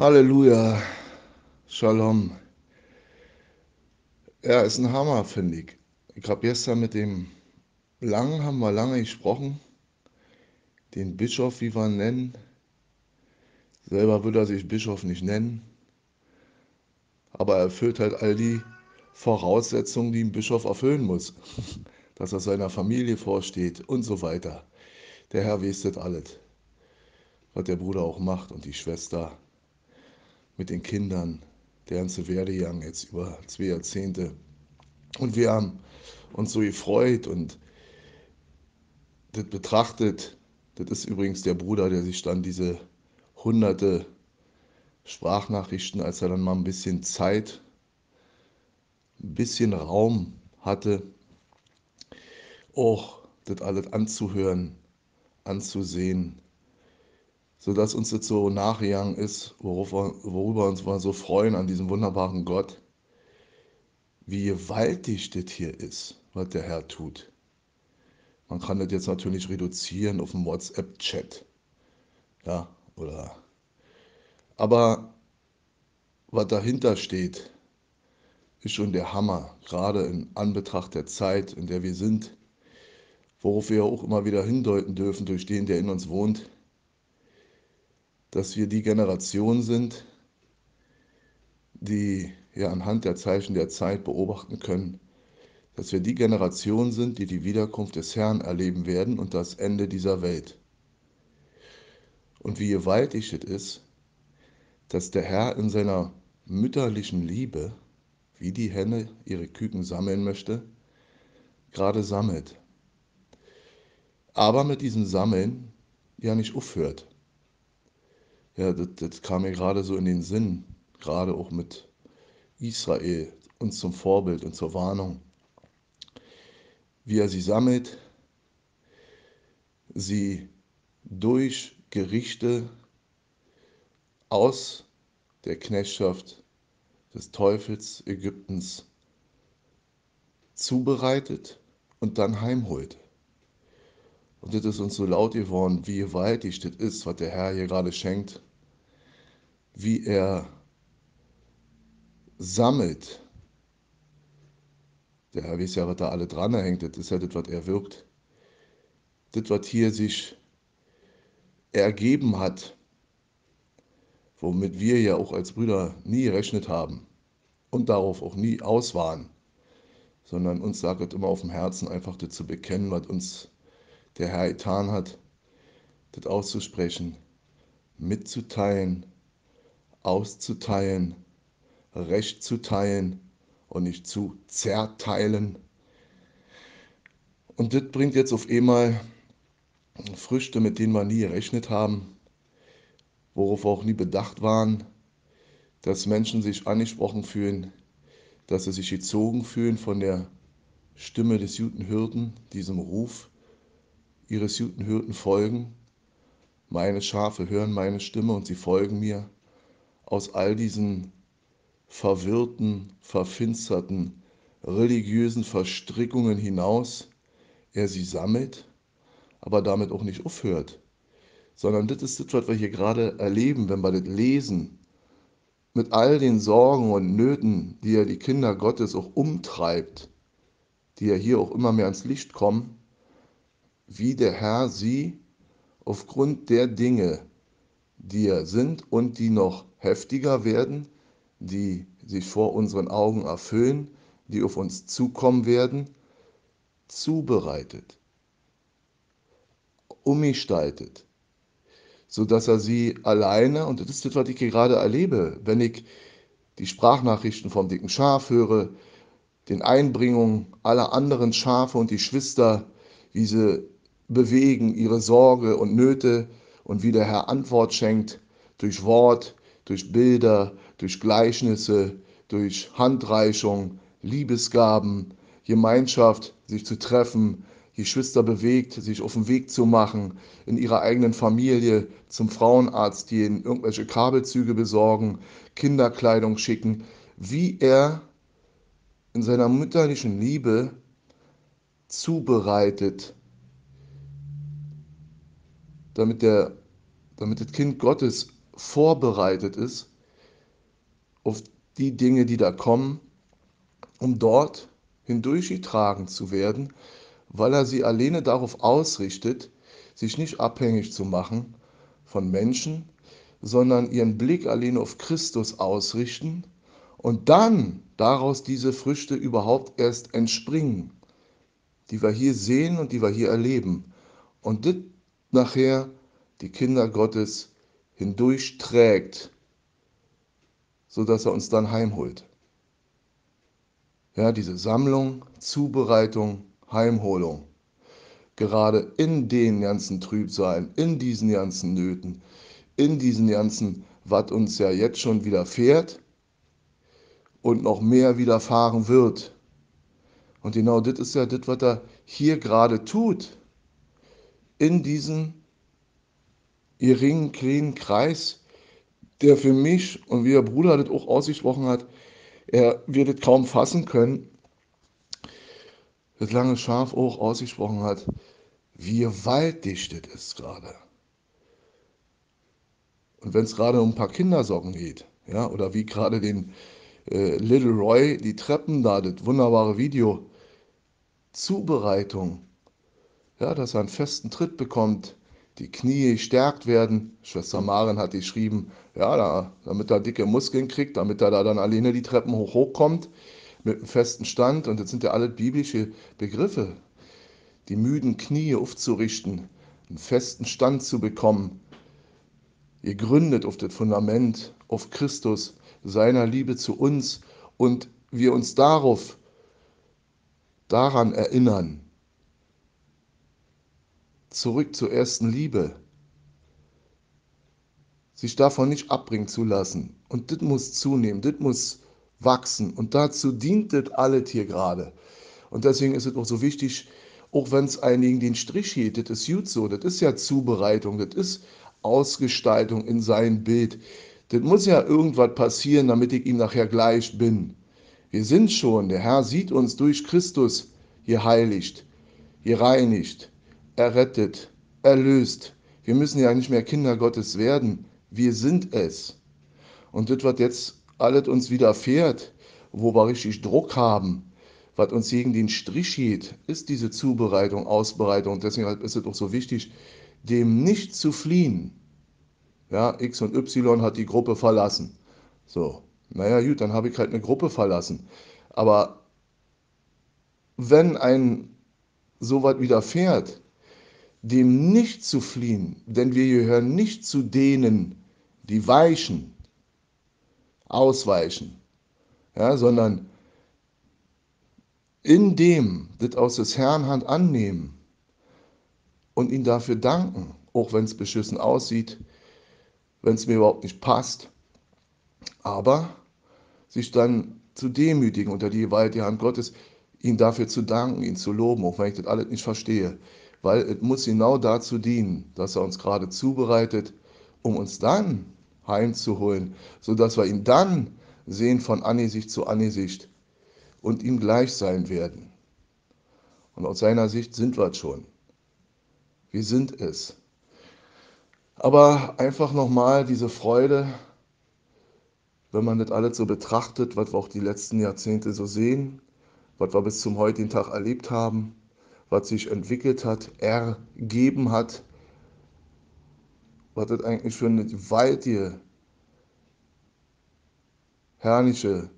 Halleluja, Shalom. Ja, ist ein Hammer, finde ich. Ich habe gestern mit dem Lang, haben wir lange gesprochen, den Bischof, wie wir ihn nennen. Selber würde er sich Bischof nicht nennen, aber er erfüllt halt all die Voraussetzungen, die ein Bischof erfüllen muss. Dass er seiner Familie vorsteht und so weiter. Der Herr weiß das alles, was der Bruder auch macht und die Schwester mit den Kindern, der ganze Werdegang jetzt über zwei Jahrzehnte. Und wir haben uns so gefreut und das betrachtet. Das ist übrigens der Bruder, der sich dann diese hunderte Sprachnachrichten, als er dann mal ein bisschen Zeit, ein bisschen Raum hatte, auch das alles anzuhören, anzusehen, sodass uns das so nachgegangen ist, worüber, worüber uns wir so freuen an diesem wunderbaren Gott, wie gewaltig das hier ist, was der Herr tut. Man kann das jetzt natürlich reduzieren auf einen WhatsApp-Chat. Ja, oder. Aber was dahinter steht, ist schon der Hammer, gerade in Anbetracht der Zeit, in der wir sind, worauf wir auch immer wieder hindeuten dürfen durch den, der in uns wohnt dass wir die Generation sind, die ja anhand der Zeichen der Zeit beobachten können, dass wir die Generation sind, die die Wiederkunft des Herrn erleben werden und das Ende dieser Welt. Und wie gewaltig es ist, dass der Herr in seiner mütterlichen Liebe, wie die Henne ihre Küken sammeln möchte, gerade sammelt. Aber mit diesem Sammeln ja nicht aufhört. Ja, das, das kam mir gerade so in den Sinn, gerade auch mit Israel, uns zum Vorbild und zur Warnung. Wie er sie sammelt, sie durch Gerichte aus der Knechtschaft des Teufels Ägyptens zubereitet und dann heimholt. Und das ist uns so laut geworden, wie gewaltig das ist, was der Herr hier gerade schenkt. Wie er sammelt. Der Herr weiß ja, was da alle dran hängt. Das ist ja das, was er wirkt. Das, was hier sich ergeben hat, womit wir ja auch als Brüder nie gerechnet haben und darauf auch nie aus waren, sondern uns lag es immer auf dem Herzen, einfach das zu bekennen, was uns der Herr getan hat, das auszusprechen, mitzuteilen, auszuteilen, recht zu teilen und nicht zu zerteilen. Und das bringt jetzt auf einmal Früchte, mit denen wir nie gerechnet haben, worauf wir auch nie bedacht waren, dass Menschen sich angesprochen fühlen, dass sie sich gezogen fühlen von der Stimme des Judenhirten, diesem Ruf, ihres Judenhirten folgen. Meine Schafe hören meine Stimme und sie folgen mir. Aus all diesen verwirrten, verfinsterten, religiösen Verstrickungen hinaus, er sie sammelt, aber damit auch nicht aufhört. Sondern das ist das, was wir hier gerade erleben, wenn wir das lesen. Mit all den Sorgen und Nöten, die ja die Kinder Gottes auch umtreibt, die ja hier auch immer mehr ans Licht kommen, wie der Herr sie aufgrund der Dinge, die er sind und die noch heftiger werden, die sich vor unseren Augen erfüllen, die auf uns zukommen werden, zubereitet, umgestaltet, sodass er sie alleine, und das ist das, was ich gerade erlebe, wenn ich die Sprachnachrichten vom dicken Schaf höre, den Einbringungen aller anderen Schafe und die Schwister, wie sie bewegen, ihre Sorge und Nöte und wie der Herr Antwort schenkt durch Wort, durch Bilder, durch Gleichnisse, durch Handreichung, Liebesgaben, Gemeinschaft, sich zu treffen, Geschwister bewegt, sich auf den Weg zu machen, in ihrer eigenen Familie zum Frauenarzt gehen, irgendwelche Kabelzüge besorgen, Kinderkleidung schicken, wie er in seiner mütterlichen Liebe zubereitet damit, der, damit das Kind Gottes vorbereitet ist auf die Dinge, die da kommen, um dort hindurchgetragen zu werden, weil er sie alleine darauf ausrichtet, sich nicht abhängig zu machen von Menschen, sondern ihren Blick alleine auf Christus ausrichten und dann daraus diese Früchte überhaupt erst entspringen, die wir hier sehen und die wir hier erleben. Und das nachher die Kinder Gottes hindurchträgt, sodass er uns dann heimholt. Ja, diese Sammlung, Zubereitung, Heimholung. Gerade in den ganzen Trübsalen, in diesen ganzen Nöten, in diesen ganzen, was uns ja jetzt schon widerfährt und noch mehr widerfahren wird. Und genau das ist ja das, was er hier gerade tut. In diesem geringen, kleinen Kreis, der für mich und wie der Bruder das auch ausgesprochen hat, er wird es kaum fassen können, das lange Schaf auch ausgesprochen hat, wie gewaltig das ist gerade. Und wenn es gerade um ein paar Kindersocken geht, ja, oder wie gerade den äh, Little Roy die Treppen da, das wunderbare Video, Zubereitung, ja, dass er einen festen Tritt bekommt, die Knie gestärkt werden. Schwester Maren hat geschrieben, ja, da, damit er dicke Muskeln kriegt, damit er da dann alleine die Treppen hoch hochkommt mit einem festen Stand. Und das sind ja alle biblische Begriffe. Die müden Knie aufzurichten, einen festen Stand zu bekommen, gegründet auf das Fundament, auf Christus, seiner Liebe zu uns und wir uns darauf, daran erinnern, zurück zur ersten Liebe, sich davon nicht abbringen zu lassen. Und das muss zunehmen, das muss wachsen. Und dazu dient das alles hier gerade. Und deswegen ist es auch so wichtig, auch wenn es einigen den Strich geht, das ist gut so, das ist ja Zubereitung, das ist Ausgestaltung in sein Bild. Das muss ja irgendwas passieren, damit ich ihm nachher gleich bin. Wir sind schon, der Herr sieht uns durch Christus geheiligt, gereinigt, errettet, erlöst. Wir müssen ja nicht mehr Kinder Gottes werden, wir sind es. Und das, was jetzt alles uns widerfährt, wo wir richtig Druck haben, was uns gegen den Strich geht, ist diese Zubereitung, Ausbereitung. Deswegen ist es auch so wichtig, dem nicht zu fliehen. Ja, X und Y hat die Gruppe verlassen. So, naja, gut, dann habe ich halt eine Gruppe verlassen. Aber wenn ein so was widerfährt, dem nicht zu fliehen, denn wir gehören nicht zu denen, die weichen, ausweichen, ja, sondern in dem das aus des Herrn Hand annehmen und ihn dafür danken, auch wenn es beschissen aussieht, wenn es mir überhaupt nicht passt, aber sich dann zu demütigen unter die gewaltige Hand Gottes, ihn dafür zu danken, ihn zu loben, auch wenn ich das alles nicht verstehe, weil es muss genau dazu dienen, dass er uns gerade zubereitet, um uns dann heimzuholen, sodass wir ihn dann sehen von Angesicht zu Angesicht und ihm gleich sein werden. Und aus seiner Sicht sind wir es schon. Wir sind es. Aber einfach nochmal diese Freude, wenn man das alles so betrachtet, was wir auch die letzten Jahrzehnte so sehen, was wir bis zum heutigen Tag erlebt haben, was sich entwickelt hat, ergeben hat, was das eigentlich für eine gewaltige, herrliche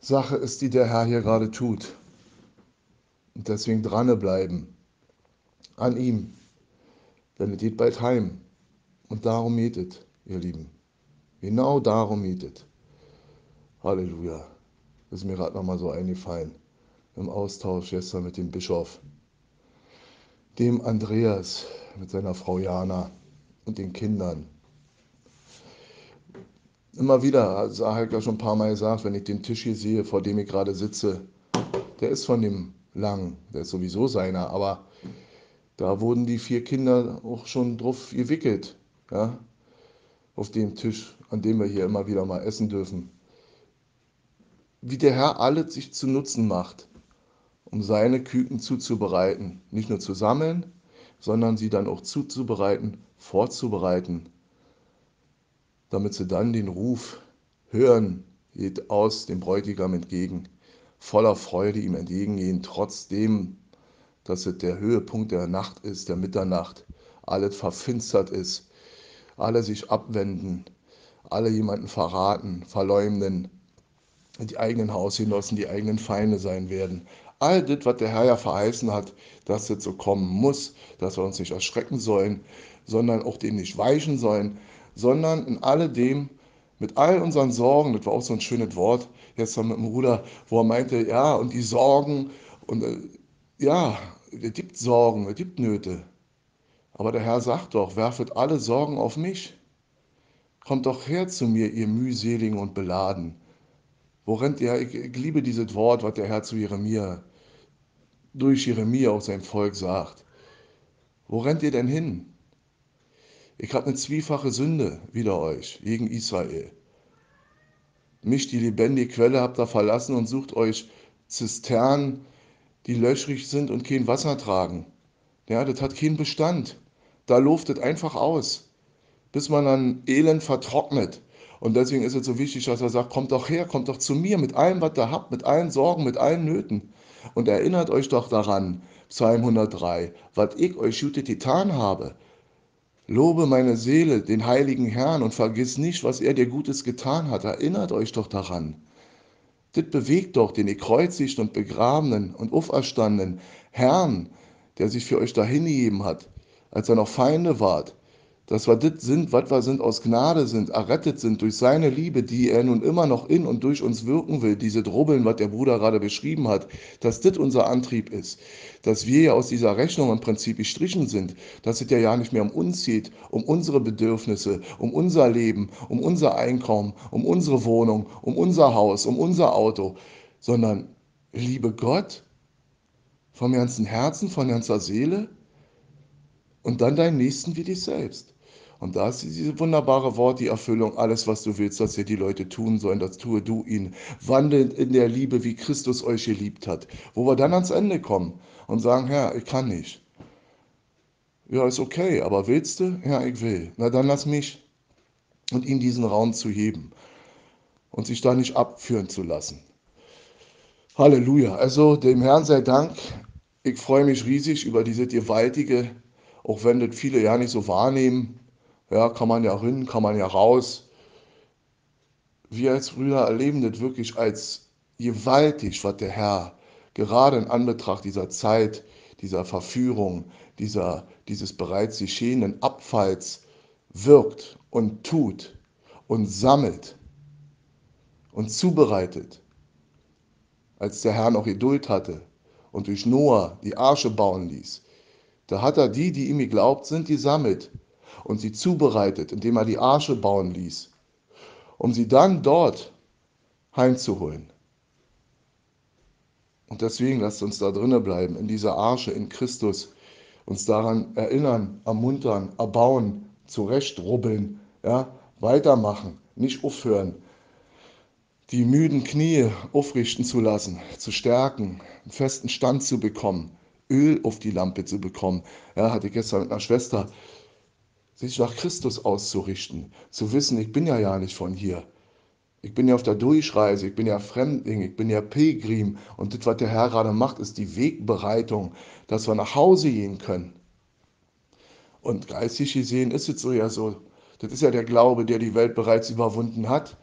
Sache ist, die der Herr hier gerade tut. Und deswegen dranbleiben an ihm, denn es geht bald heim. Und darum mietet, ihr Lieben. Genau darum mietet. Halleluja. Das ist mir gerade nochmal so eingefallen im Austausch gestern mit dem Bischof, dem Andreas mit seiner Frau Jana und den Kindern. Immer wieder, also habe ich ja schon ein paar Mal gesagt, wenn ich den Tisch hier sehe, vor dem ich gerade sitze, der ist von dem Lang, der ist sowieso seiner, aber da wurden die vier Kinder auch schon drauf gewickelt, ja, auf dem Tisch, an dem wir hier immer wieder mal essen dürfen. Wie der Herr alles sich zu Nutzen macht, um seine Küken zuzubereiten, nicht nur zu sammeln, sondern sie dann auch zuzubereiten, vorzubereiten, damit sie dann den Ruf hören, geht aus dem Bräutigam entgegen, voller Freude ihm entgegengehen, trotzdem, dass es der Höhepunkt der Nacht ist, der Mitternacht, alles verfinstert ist, alle sich abwenden, alle jemanden verraten, verleumden, die eigenen Hausgenossen, die eigenen Feinde sein werden. All das, was der Herr ja verheißen hat, dass das so kommen muss, dass wir uns nicht erschrecken sollen, sondern auch dem nicht weichen sollen, sondern in alledem, mit all unseren Sorgen, das war auch so ein schönes Wort, gestern mit dem Bruder, wo er meinte, ja, und die Sorgen, und äh, ja, es gibt Sorgen, es gibt Nöte. Aber der Herr sagt doch, werfet alle Sorgen auf mich. Kommt doch her zu mir, ihr mühseligen und beladen. Wo rennt ihr? Ich, ich liebe dieses Wort, was der Herr zu Jeremia, durch Jeremia auch sein Volk sagt. Wo rennt ihr denn hin? Ich habe eine zwiefache Sünde wider euch, gegen Israel. Mich, die lebendige Quelle, habt ihr verlassen und sucht euch Zisternen, die löchrig sind und kein Wasser tragen. Ja, das hat keinen Bestand. Da luftet einfach aus, bis man dann elend vertrocknet. Und deswegen ist es so wichtig, dass er sagt, kommt doch her, kommt doch zu mir mit allem, was ihr habt, mit allen Sorgen, mit allen Nöten. Und erinnert euch doch daran, Psalm 103, was ich euch Jute getan habe. Lobe meine Seele, den heiligen Herrn, und vergiss nicht, was er dir Gutes getan hat. Erinnert euch doch daran. Das bewegt doch den gekreuzigten und begrabenen und auferstandenen Herrn, der sich für euch dahingegeben hat, als er noch Feinde wart, dass wir das sind, was wir sind, aus Gnade sind, errettet sind durch seine Liebe, die er nun immer noch in und durch uns wirken will, diese Drubbeln, was der Bruder gerade beschrieben hat, dass das unser Antrieb ist, dass wir ja aus dieser Rechnung im Prinzip gestrichen sind, dass es ja ja nicht mehr um uns geht, um unsere Bedürfnisse, um unser Leben, um unser Einkommen, um unsere Wohnung, um unser Haus, um unser Auto, sondern liebe Gott vom ganzen Herzen, von ganzer Seele und dann deinen Nächsten wie dich selbst. Und da ist diese wunderbare Wort, die Erfüllung, alles, was du willst, dass dir die Leute tun sollen, das tue du ihnen. Wandelt in der Liebe, wie Christus euch geliebt hat. Wo wir dann ans Ende kommen und sagen, Herr, ich kann nicht. Ja, ist okay, aber willst du? Ja, ich will. Na dann lass mich. Und ihm diesen Raum zu heben und sich da nicht abführen zu lassen. Halleluja. Also dem Herrn sei Dank. Ich freue mich riesig über diese gewaltige, auch wenn das viele ja nicht so wahrnehmen, ja, kann man ja rein, kann man ja raus. Wir als Brüder erleben das wirklich als gewaltig, was der Herr gerade in Anbetracht dieser Zeit, dieser Verführung, dieser, dieses bereits geschehenen Abfalls wirkt und tut und sammelt und zubereitet, als der Herr noch Geduld hatte und durch Noah die Arche bauen ließ. Da hat er die, die ihm geglaubt sind, gesammelt und sie zubereitet, indem er die Arche bauen ließ, um sie dann dort heimzuholen. Und deswegen lasst uns da drinnen bleiben, in dieser Arche, in Christus, uns daran erinnern, ermuntern, erbauen, zurechtrubbeln, ja, weitermachen, nicht aufhören, die müden Knie aufrichten zu lassen, zu stärken, einen festen Stand zu bekommen, Öl auf die Lampe zu bekommen. Ja, hatte ich gestern mit einer Schwester sich nach Christus auszurichten, zu wissen, ich bin ja ja nicht von hier. Ich bin ja auf der Durchreise, ich bin ja Fremdling, ich bin ja Pilgrim. Und das, was der Herr gerade macht, ist die Wegbereitung, dass wir nach Hause gehen können. Und geistig gesehen ist es so ja so. Das ist ja der Glaube, der die Welt bereits überwunden hat.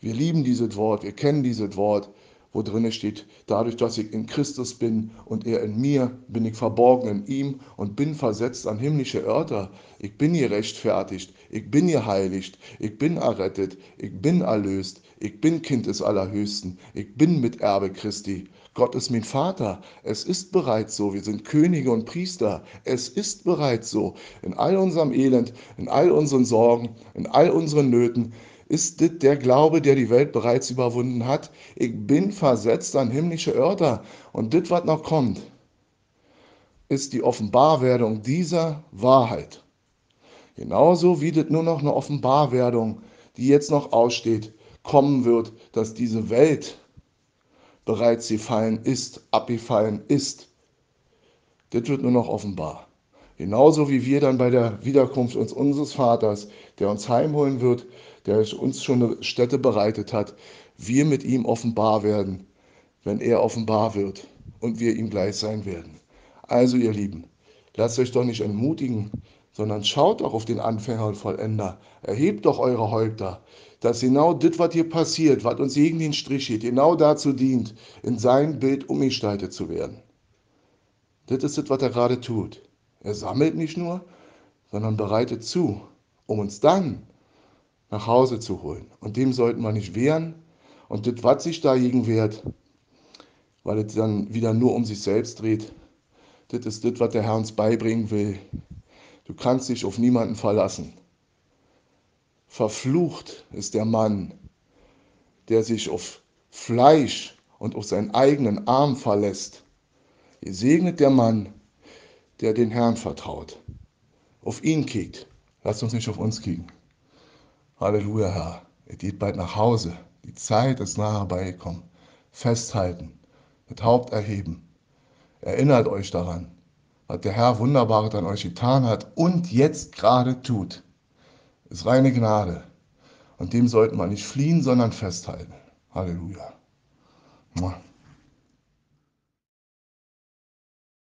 Wir lieben dieses Wort, wir kennen dieses Wort wo drin steht, dadurch, dass ich in Christus bin und er in mir, bin ich verborgen in ihm und bin versetzt an himmlische Örter. Ich bin hier rechtfertigt, ich bin hier heiligt, ich bin errettet, ich bin erlöst, ich bin Kind des Allerhöchsten, ich bin Miterbe Christi. Gott ist mein Vater. Es ist bereits so. Wir sind Könige und Priester. Es ist bereits so. In all unserem Elend, in all unseren Sorgen, in all unseren Nöten ist das der Glaube, der die Welt bereits überwunden hat? Ich bin versetzt an himmlische Örter. Und das, was noch kommt, ist die Offenbarwerdung dieser Wahrheit. Genauso wie das nur noch eine Offenbarwerdung, die jetzt noch aussteht, kommen wird, dass diese Welt bereits gefallen ist, abgefallen ist. Das wird nur noch offenbar. Genauso wie wir dann bei der Wiederkunft unseres Vaters, der uns heimholen wird, der uns schon eine Stätte bereitet hat, wir mit ihm offenbar werden, wenn er offenbar wird und wir ihm gleich sein werden. Also ihr Lieben, lasst euch doch nicht entmutigen, sondern schaut doch auf den Anfänger und Vollender. Erhebt doch eure Häupter, dass genau das, was hier passiert, was uns gegen den Strich geht, genau dazu dient, in sein Bild umgestaltet zu werden. Das ist das, was er gerade tut. Er sammelt nicht nur, sondern bereitet zu, um uns dann nach Hause zu holen. Und dem sollten wir nicht wehren. Und das, was sich dagegen wehrt, weil es dann wieder nur um sich selbst dreht, das ist das, was der Herr uns beibringen will. Du kannst dich auf niemanden verlassen. Verflucht ist der Mann, der sich auf Fleisch und auf seinen eigenen Arm verlässt. Gesegnet der Mann, der den Herrn vertraut. Auf ihn kickt. Lass uns nicht auf uns kicken. Halleluja, Herr. Er geht bald nach Hause. Die Zeit ist nahe herbeigekommen. Festhalten, mit Haupt erheben. Erinnert euch daran, was der Herr Wunderbares an euch getan hat und jetzt gerade tut. Ist reine Gnade. Und dem sollten wir nicht fliehen, sondern festhalten. Halleluja.